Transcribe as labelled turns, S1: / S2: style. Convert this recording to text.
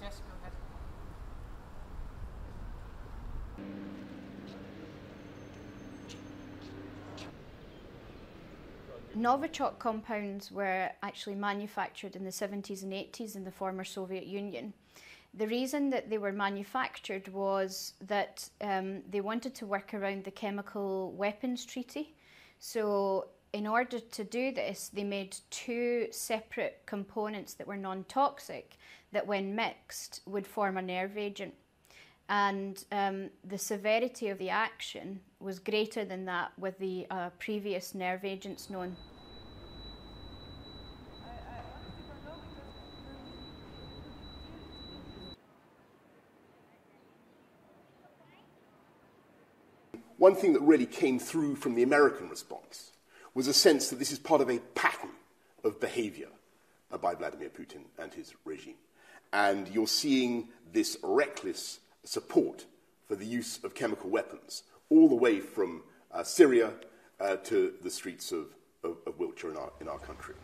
S1: Jess, go ahead.
S2: Novichok compounds were actually manufactured in the 70s and 80s in the former Soviet Union. The reason that they were manufactured was that um, they wanted to work around the Chemical Weapons Treaty. So, in order to do this, they made two separate components that were non toxic that, when mixed, would form a nerve agent. And um, the severity of the action was greater than that with the uh, previous nerve agents known.
S3: One thing that really came through from the American response was a sense that this is part of a pattern of behavior by Vladimir Putin and his regime. And you're seeing this reckless support for the use of chemical weapons, all the way from uh, Syria uh, to the streets of, of, of Wiltshire in our, in our country.